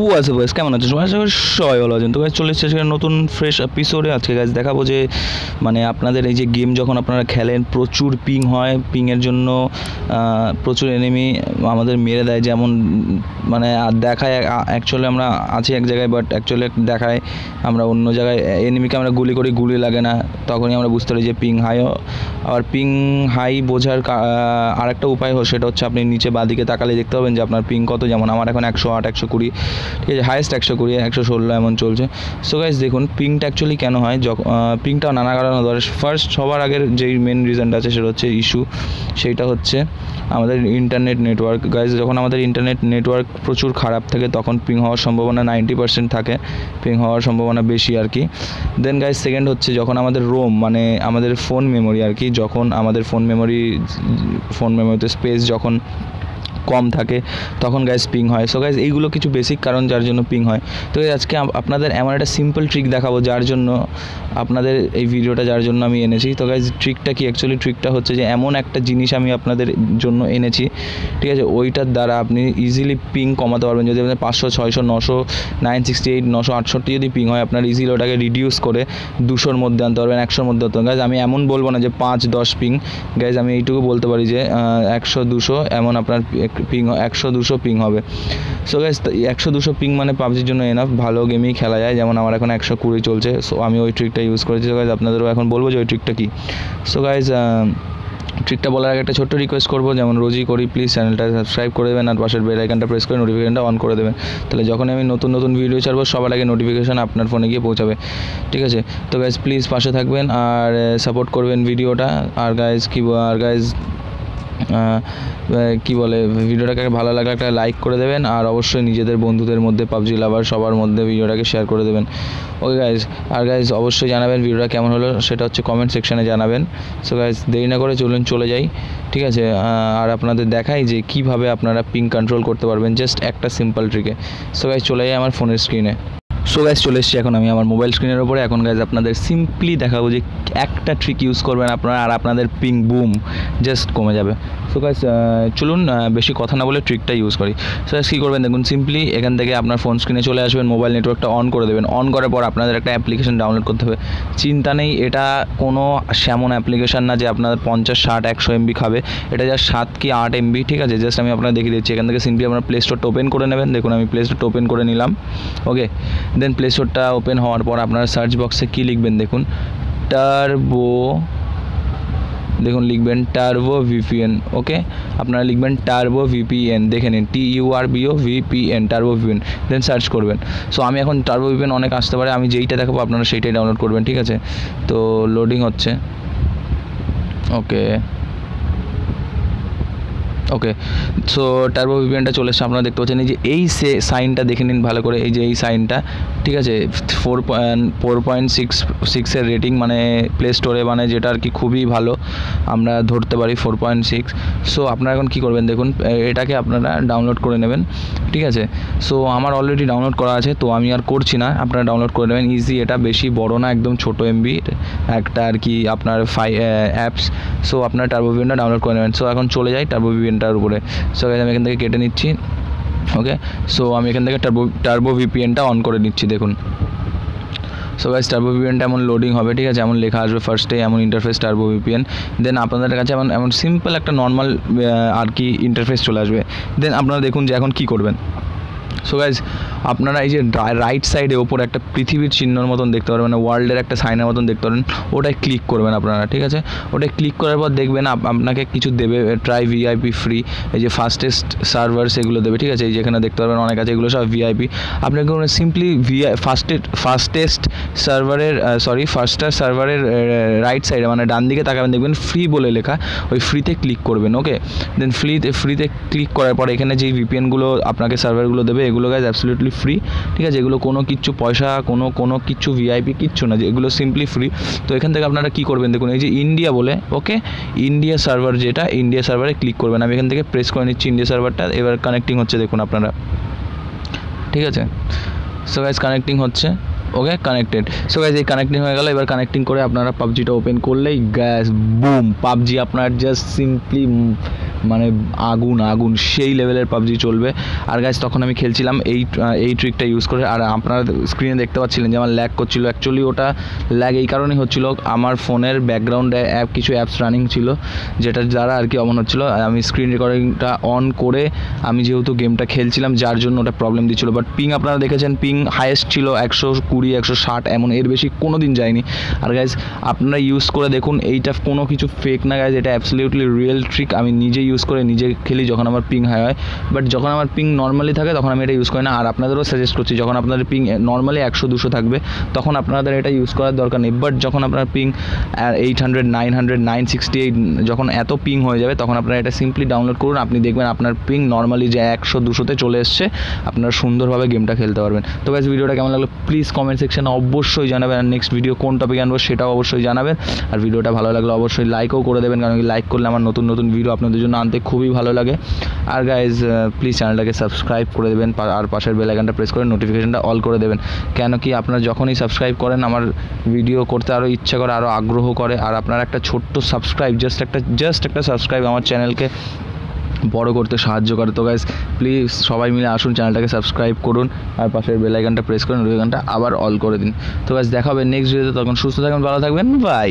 ও আছে বয়স কেমন আছে? আশা করি সবাই ভালো আছেন। তো গাছ চলে এসেছে নতুন ফ্রেশ এপিসোডে আজকে গাছ দেখাবো যে মানে আপনাদের এই যে গেম যখন আপনারা খেলেন, প্রচুর পিং হয়। পিংয়ের জন্য প্রচুর এনিমি আমাদের মেরে দেয়। যেমন মানে দেখায় অ্যাকচুয়ালি আমরা আছি এক জায়গায় বাট অ্যাকচুয়ালি দেখায় আমরা অন্য জায়গায়। এনিমিকে আমরা গুলি করি, গুলি লাগে না। তখনই আমরা বুঝতে পারি যে পিং হাইও আবার পিং হাই বোঝার আরেকটা উপায় সেটা হচ্ছে আপনি নিচে বাঁদিকে তাকালে দেখতে পাবেন যে আপনার পিং কত। যেমন আমার এখন একশো আট, একশো কুড়ি। ঠিক আছে হায়েস্ট একশো কুড়ি, একশো ষোলো এমন চলছে। সো গাইজ দেখুন পিংটা অ্যাকচুয়ালি কেন হয়? যখন পিংটা নানা কারণে ধরে ফার্স্ট সবার আগের যেই মেন রিজনটা আছে, সেটা হচ্ছে ইস্যু সেইটা হচ্ছে আমাদের ইন্টারনেট নেটওয়ার্ক গাইজ যখন আমাদের ইন্টারনেট নেটওয়ার্ক প্রচুর খারাপ থাকে, তখন পিং হওয়ার সম্ভাবনা নাইনটি পার্সেন্ট থাকে। পিং হওয়ার সম্ভাবনা বেশি আর কি। দেন গাইজ সেকেন্ড হচ্ছে যখন আমাদের রোম মানে আমাদের ফোন মেমোরি আর কি, যখন আমাদের ফোন মেমোরি ফোন মেমোরিতে স্পেস যখন কম থাকে, তখন গ্যাস পিং হয়। সো গ্যাস এইগুলো কিছু বেসিক কারণ যার জন্য পিং হয়। তো আজকে আপ- আপনাদের এমন একটা সিম্পল ট্রিক দেখাবো যার জন্য আপনাদের এই ভিডিওটা যার জন্য আমি এনেছি। তো গাইজ ট্রিকটা কি? অ্যাকচুয়ালি ট্রিকটা হচ্ছে যে এমন একটা জিনিস আমি আপনাদের জন্য এনেছি। ঠিক আছে? ওইটার দ্বারা আপনি ইজিলি পিং কমাতে পারবেন। যদি আপনার পাঁচশো, ছয়শো, নশো নাইন সিক্সটি এইট নশো, আটষট্টি যদি পিং হয়, আপনার ইজিলি ওটাকে রিডিউস করে দুশোর মধ্যে আনতে পারবেন, একশোর মধ্যে আনতে গাইজ আমি এমন বলব না যে পাঁচ, দশ পিং গাইজ আমি এইটুকু বলতে পারি যে একশো, দুশো, এমন আপনার পিং একশো দুশো পিং হবে। সো গাইজ একশো দুশো পিং মানে পাবজির জন্য এনাফ ভালো গেমই খেলা যায়, যেমন আমার এখন একশো কুড়ি চলছে। সো আমি ওই ট্রিকটা ইউজ করেছি। সো গাইজ আপনাদেরও এখন বলব যে ওই ট্রিকটা কী। সো গাইজ ট্রিকটা বলার আগে একটা ছোট্ট রিকোয়েস্ট করব। যেমন রোজই করি প্লিজ চ্যানেলটা সাবস্ক্রাইব করে দেবেন আর পাশের বেল আইকনটা প্রেস করে নোটিফিকেশনটা অন করে দেবেন। তাহলে যখন আমি নতুন নতুন ভিডিও ছাড়বো, সবার আগে নোটিফিকেশন আপনার ফোনে গিয়ে পৌঁছাবে। ঠিক আছে? তো গাইজ প্লিজ পাশে থাকবেন আর সাপোর্ট করবেন ভিডিওটা আর গাইজ কি আর গাইজ কি বলে, ভিডিওটাকে ভালো লাগলে একটা লাইক করে দেবেন, আর অবশ্যই নিজেদের বন্ধুদের মধ্যে পাবজি লাভার সবার মধ্যে ভিডিওটাকে শেয়ার করে দেবেন। ওকে গাইজ আর গাইজ অবশ্যই জানাবেন ভিডিওটা কেমন হলো, সেটা হচ্ছে কমেন্ট সেকশনে জানাবেন। সো গাইজ দেরি না করে চলুন, চলে যাই। ঠিক আছে আর আপনাদের দেখাই যে কীভাবে আপনারা পিং কন্ট্রোল করতে পারবেন জাস্ট একটা সিম্পল ট্রিকে সো গাইজ চলে যাই আমার ফোনের স্ক্রিনে সো গাইজ চলে এসেছি এখন আমি আমার মোবাইল স্ক্রিনের উপরে। এখন গাইজ আপনাদের সিম্পলি দেখাবো যে একটা ট্রিক ইউজ করবেন আপনারা আর আপনাদের পিং বুম জাস্ট কমে যাবে। সো গাইজ চলুন বেশি কথা না বলে ট্রিকটা ইউজ করি। সো গাইজ কী করবেন দেখুন সিম্পলি এখান থেকে আপনার ফোন স্ক্রিনে চলে আসবেন মোবাইল নেটওয়ার্কটা অন করে দেবেন। অন করার পর আপনাদের একটা অ্যাপ্লিকেশন ডাউনলোড করতে হবে। চিন্তা নেই, এটা কোনো সেমন অ্যাপ্লিকেশন না যে আপনার পঞ্চাশ, ষাট, একশো এমবি খাবে। এটা জাস্ট সাত কি আট এমবি ঠিক আছে? জাস্ট আমি আপনার দেখিয়ে দিচ্ছি। এখান থেকে সিম্পলি আপনার প্লে স্টোরটা ওপেন করে নেবেন। দেখুন, আমি প্লে স্টোরটা ওপেন করে নিলাম। ওকে দেন প্লে স্টোরটা ওপেন হওয়ার পর আপনারা সার্চ বক্সে কী লিখবেন দেখুন? টার্বো দেখুন লিখবেন টার্বো ভিপিএন ওকে আপনারা লিখবেন টার্বো ভিপিএন দেখে নিন T U R B O VPN turbo VPN then search করবেন। সো আমি এখন টার্বো ভিপিএন অনেক আসতে পারে, আমি যেইটা দেখাবো আপনারা সেইটাই ডাউনলোড করবেন, ঠিক আছে? তো লোডিং হচ্ছে ওকে ওকে সো টার্বো ভিপিএনটা চলে এসছে, আপনারা দেখতে পাচ্ছেন। এই যে এই সে সাইনটা দেখে নিন ভালো করে, এই যে এই সাইনটা, ঠিক আছে? Four point four point six সিক্সের রেটিং মানে প্লে স্টোরে মানে যেটা আর কি খুবই ভালো, আমরা ধরতে পারি ফোর পয়েন্ট সিক্স সো আপনারা এখন কী করবেন দেখুন এটাকে আপনারা ডাউনলোড করে নেবেন, ঠিক আছে? সো আমার অলরেডি ডাউনলোড করা আছে, তো আমি আর করছি না, আপনারা ডাউনলোড করে নেবেন। ইজি এটা বেশি বড় না, একদম ছোটো এমবি একটা আর কি আপনার ফাই অ্যাপস সো আপনার টার্বো ভিপিএনটা ডাউনলোড করে নেবেন। সো এখন চলে যাই টার্বো ভিপিএনটার উপরে। সো আমি এখান থেকে কেটে নিচ্ছি। ওকে সো আমি এখান থেকে টার্বো টার্বো ভিপিএনটা অন করে নিচ্ছি, দেখুন। সো গাইজ টার্বো ভিপিএনটা এমন লোডিং হবে, ঠিক আছে? এমন লেখা আসবে ফার্স্টে এমন ইন্টারফেস টার্বো ভিপিএন দেন আপনাদের কাছে এমন এমন সিম্পল একটা নর্মাল আর কি ইন্টারফেস চলে আসবে। দেন আপনারা দেখুন যে এখন কী করবেন। সো গাইজ আপনারা এই যে রাইট সাইডে ওপরে একটা পৃথিবীর চিহ্নর মতন দেখতে পারবেন মানে ওয়ার্ল্ডের একটা সাইনের মতন দেখতে পারবেন, ওটায় ক্লিক করবেন আপনারা, ঠিক আছে? ওটায় ক্লিক করার পর দেখবেন আপনাকে কিছু দেবে ট্রাই ভিআইপি ফ্রি এই যে ফাস্টেস্ট সার্ভার সেগুলো দেবে, ঠিক আছে? এই যেখানে দেখতে পারবেন অনেক আছে, এগুলো সব ভিআইপি আপনাকে সিম্পলি ভিআই ফাস্টেস্ট ফাস্টেস্ট সার্ভারের সরি ফার্স্টার সার্ভারের রাইট সাইডে মানে ডান দিকে তাকাবেন, দেখবেন ফ্রি বলে লেখা, ওই ফ্রিতে ক্লিক করবেন ওকে দেন ফ্রিতে ফ্রিতে ক্লিক করার পর এখানে যেই ভিপিএনগুলো আপনাকে সার্ভারগুলো দেবে এগুলো গাইজ অ্যাবসলিউটলি ফ্রি ঠিক আছে? এগুলো কোনো কিচ্ছু পয়সা, কোনো কোনো কিচ্ছু ভিআইপি কিচ্ছু না এগুলো সিম্পলি ফ্রি তো এখান থেকে আপনারা কী করবেন দেখুন, এই যে ইন্ডিয়া বলে ওকে ইন্ডিয়া সার্ভার যেটা ইন্ডিয়া সার্ভারে ক্লিক করবেন। আমি এখান থেকে প্রেস করে নিচ্ছি ইন্ডিয়া সার্ভারটা এবার কানেক্টিং হচ্ছে দেখুন আপনারা। ঠিক আছে? সো গাইজ কানেক্টিং হচ্ছে ওকে কানেক্টেড সো গাইজ এই কানেক্টিং হয়ে গেল, এবার কানেক্টিং করে আপনারা পাবজিটা ওপেন করলেই গ্যাস বুম পাবজি আপনার জাস্ট সিম্পলি মানে আগুন আগুন, সেই লেভেলের পাবজি চলবে। আর গাইজ তখন আমি খেলছিলাম এই এই ট্রিকটা ইউজ করে। আর আপনারা স্ক্রিনে দেখতে পাচ্ছিলেন যে আমার ল্যাগ করছিল। অ্যাকচুয়ালি ওটা ল্যাগ এই কারণেই হচ্ছিল। আমার ফোনের ব্যাকগ্রাউন্ডে অ্যাপ কিছু অ্যাপস রানিং ছিল যেটার দ্বারা আর কি অমন হচ্ছিল, আমি স্ক্রিন রেকর্ডিংটা অন করে আমি যেহেতু গেমটা খেলছিলাম, যার জন্য ওটা প্রবলেম দিচ্ছিল। বাট পিং আপনারা দেখেছেন পিং হাইয়েস্ট ছিল একশো কুড়ি, একশো ষাট, এমন এর বেশি কোনো দিন যায়নি। আর গাইজ আপনারা ইউজ করে দেখুন, এইটা কোনো কিছু ফেক না গাইজ এটা অ্যাবসলিউটলি রিয়েল ট্রিক আমি নিজে ইউজ করে নিজে খেলি যখন আমার পিং হাই হয়। বাট যখন আমার পিং নর্মালি থাকে, তখন আমি এটা ইউজ করি না। আর আপনাদেরও সাজেস্ট করছি, যখন আপনাদের পিং নর্মালি একশো, দুশো থাকবে, তখন আপনাদের এটা ইউজ করার দরকার নেই। বাট যখন আপনার ping eight hundred nine hundred nine sixty eight যখন এত পিং হয়ে যাবে, তখন আপনারা এটা সিম্পলি ডাউনলোড করুন। আপনি দেখবেন আপনার পিং নর্মালি যে একশো, দুশোতে চলে এসছে, আপনারা সুন্দরভাবে গেমটা খেলতে পারবেন। তো গাইজ ভিডিওটা কেমন লাগল প্লিজ কমেন্ট সেকশনে অবশ্যই জানাবেন। আর নেক্সট ভিডিও কোন টপিক আনব সেটাও অবশ্যই জানাবেন। আর ভিডিওটা ভালো লাগলে অবশ্যই লাইকও করে দেবেন, কারণ লাইক করলে আমার নতুন নতুন ভিডিও আপনাদের জন্য আনতে খুবই ভালো লাগে। আর গাইজ প্লিজ চ্যানেলটাকে সাবস্ক্রাইব করে দেবেন আর পাশের বেল আইকনটা প্রেস করে নোটিফিকেশনটা অল করে দেবেন। কেন কি আপনারা যখনই সাবস্ক্রাইব করেন, আমার ভিডিও করতে আরও ইচ্ছা করে আরও আগ্রহ করে। আর আপনার একটা ছোট্ট সাবস্ক্রাইব জাস্ট একটা জাস্ট একটা সাবস্ক্রাইব আমার চ্যানেলকে বড় করতে সাহায্য করে। তো গাইজ প্লিজ সবাই মিলে আসুন চ্যানেলটাকে সাবস্ক্রাইব করুন, আর পাশের বেল আইকনটা প্রেস করুন নোটিফিকেশনটা আবার অল করে দিন। তো গাইজ দেখা হবে নেক্সট ভিডিওতে তখন সুস্থ থাকবেন, ভালো থাকবেন বাই